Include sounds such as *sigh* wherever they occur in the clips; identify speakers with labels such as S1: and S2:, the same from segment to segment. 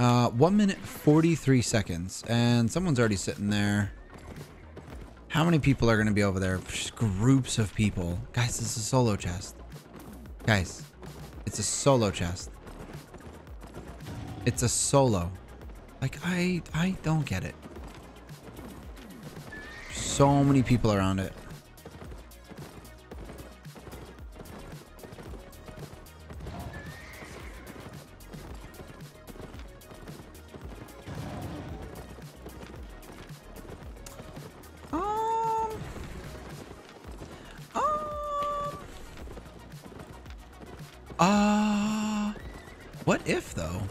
S1: Uh, one minute, 43 seconds. And someone's already sitting there. How many people are going to be over there? Just groups of people. Guys, this is a solo chest. Guys, it's a solo chest. It's a solo. Like, I, I don't get it. So many people around it. Though?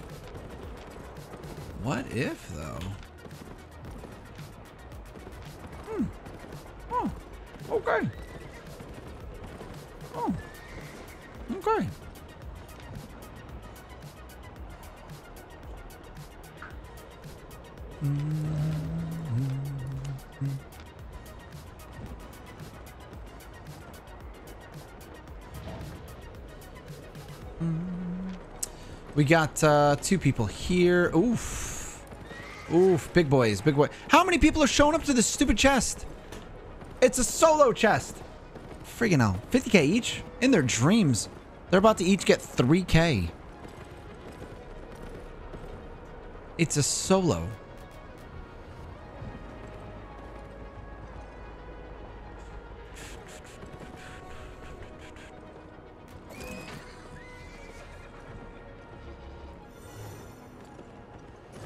S1: What if though? Hmm. Oh. Okay. Oh. Okay. We got uh, two people here. Oof. Oof. Big boys. Big boy. How many people are showing up to this stupid chest? It's a solo chest. Freaking hell. 50k each? In their dreams. They're about to each get 3k. It's a solo.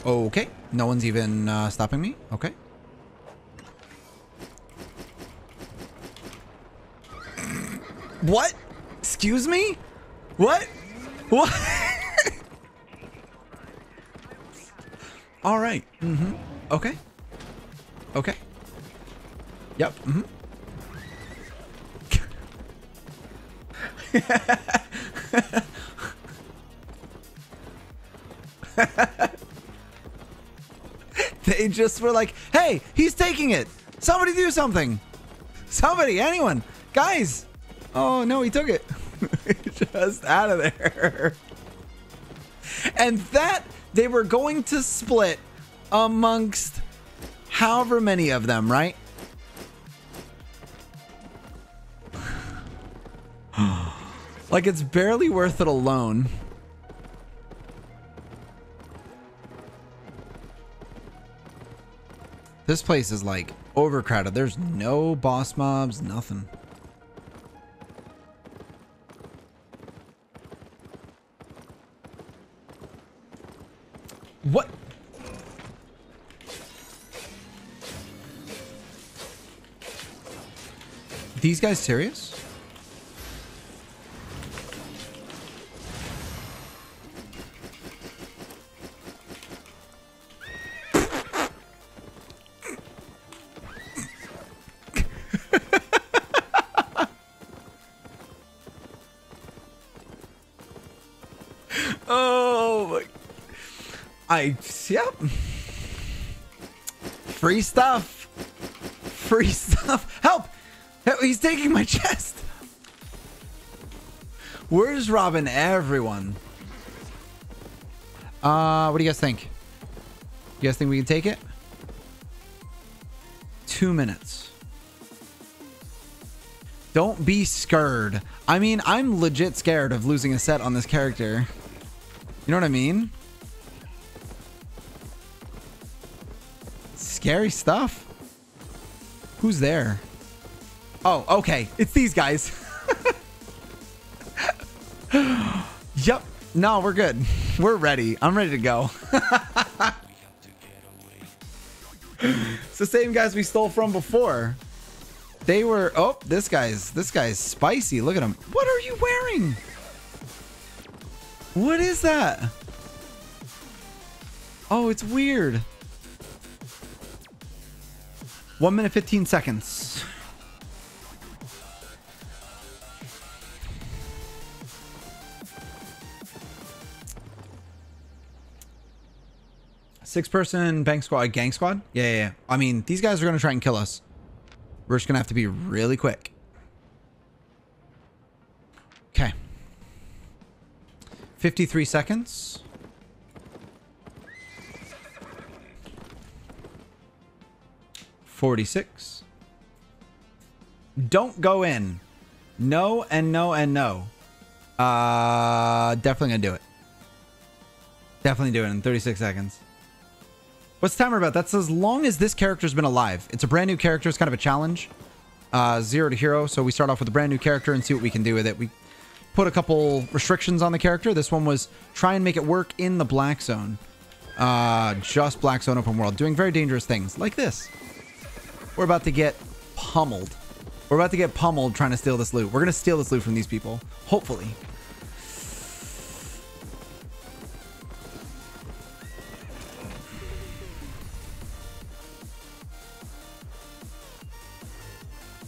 S1: Okay. No one's even uh, stopping me. Okay. What? Excuse me? What? What? *laughs* All right. Mm-hmm. Okay. Okay. Yep. Mm-hmm. *laughs* They just were like, hey, he's taking it. Somebody do something. Somebody, anyone. Guys. Oh, no, he took it. *laughs* just out of there. And that they were going to split amongst however many of them, right? *sighs* like it's barely worth it alone. This place is like overcrowded. There's no boss mobs, nothing. What? These guys serious? I, yep. Free stuff. Free *laughs* stuff. Help! He's taking my *laughs* chest. Where's Robin? Everyone. Uh, what do you guys think? You guys think we can take it? Two minutes. Don't be scared. I mean, I'm legit scared of losing a set on this character. You know what I mean? Scary stuff. Who's there? Oh, okay. It's these guys. *laughs* yep. No, we're good. We're ready. I'm ready to go. *laughs* it's the same guys we stole from before. They were oh, this guy's this guy's spicy. Look at him. What are you wearing? What is that? Oh, it's weird. One minute, 15 seconds. Six person bank squad, gang squad? Yeah, yeah, yeah. I mean, these guys are going to try and kill us. We're just going to have to be really quick. Okay. 53 seconds. 46. Don't go in. No and no and no. Uh, definitely gonna do it. Definitely do it in 36 seconds. What's the timer about? That's as long as this character's been alive. It's a brand new character. It's kind of a challenge. Uh, zero to hero. So we start off with a brand new character and see what we can do with it. We put a couple restrictions on the character. This one was try and make it work in the black zone. Uh, just black zone open world. Doing very dangerous things like this. We're about to get pummeled. We're about to get pummeled trying to steal this loot. We're going to steal this loot from these people. Hopefully.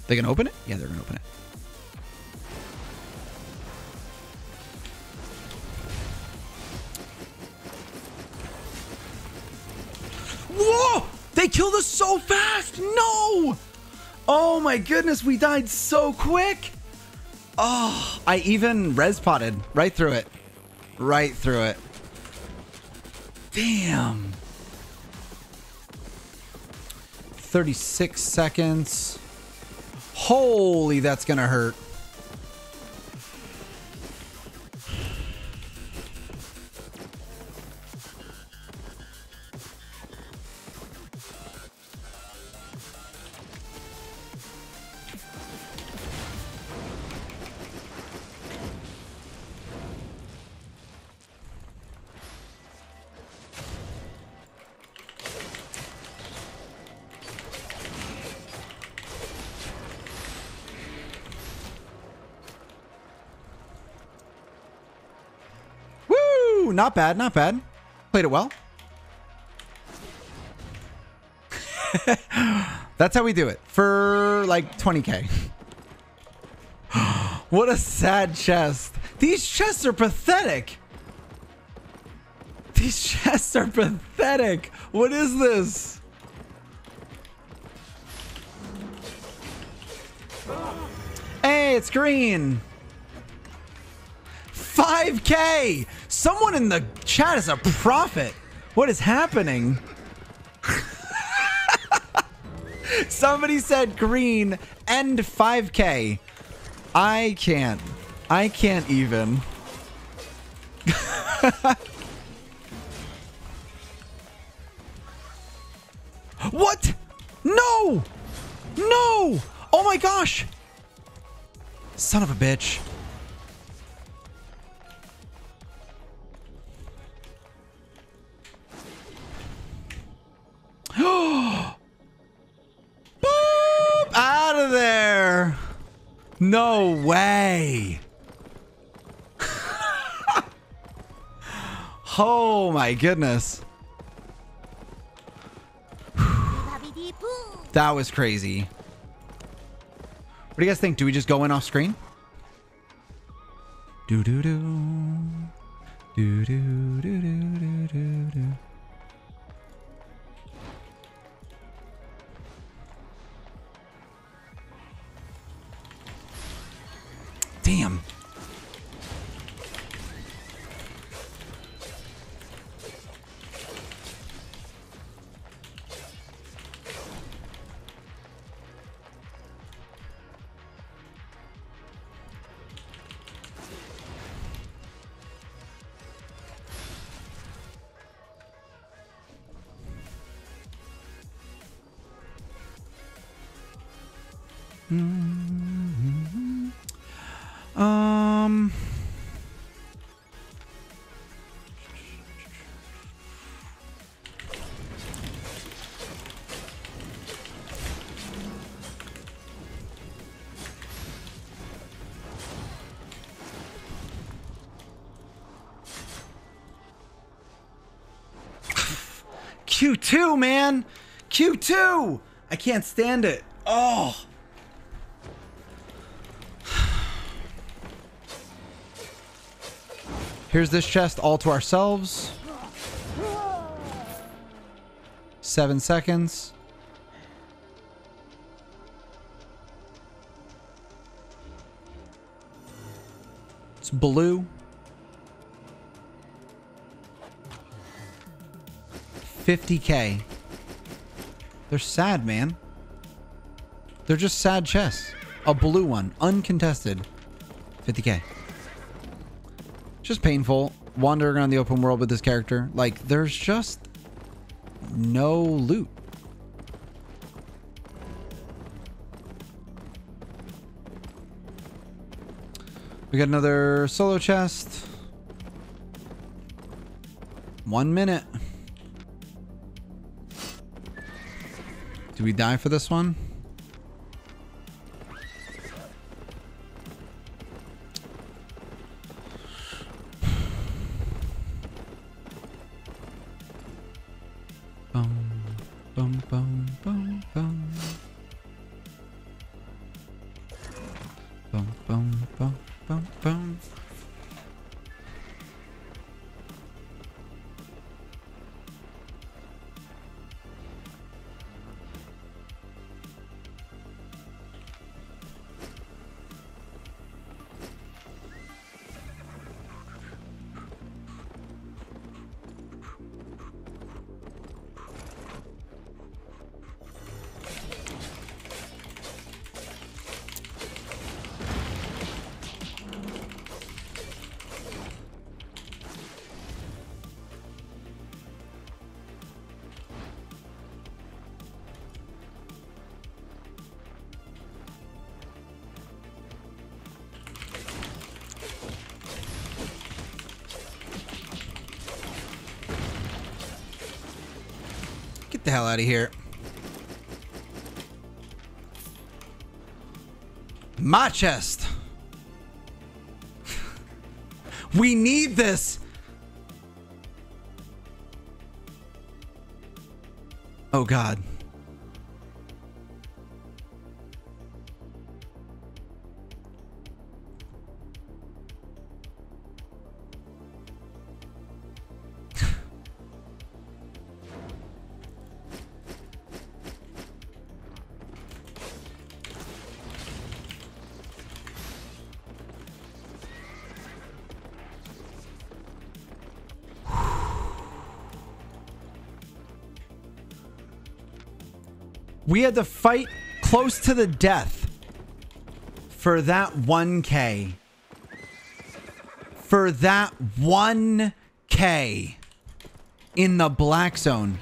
S1: They gonna open it? Yeah, they're to open it. So fast! No! Oh my goodness, we died so quick! Oh, I even res potted right through it. Right through it. Damn. 36 seconds. Holy, that's gonna hurt. Woo! Not bad, not bad. Played it well. *laughs* That's how we do it for like 20k. *gasps* what a sad chest. These chests are pathetic. These chests are pathetic. What is this? Hey, it's green. 5k. Someone in the chat is a prophet. What is happening? *laughs* Somebody said green and 5k. I can't. I can't even. *laughs* what? No! No! Oh my gosh! Son of a bitch. No way! *laughs* oh my goodness. That was crazy. What do you guys think? Do we just go in off screen? Do do do. Do do do do do do do. Damn. Um. Q2, man. Q2. I can't stand it. Oh. *sighs* Here's this chest all to ourselves. Seven seconds. It's blue. 50k. They're sad, man. They're just sad chests. A blue one, uncontested. 50k. Just painful wandering around the open world with this character. Like, there's just no loot. We got another solo chest. One minute. Do we die for this one? The hell out of here. My chest. *laughs* we need this. Oh God. We had to fight close to the death for that 1k. For that 1k in the black zone.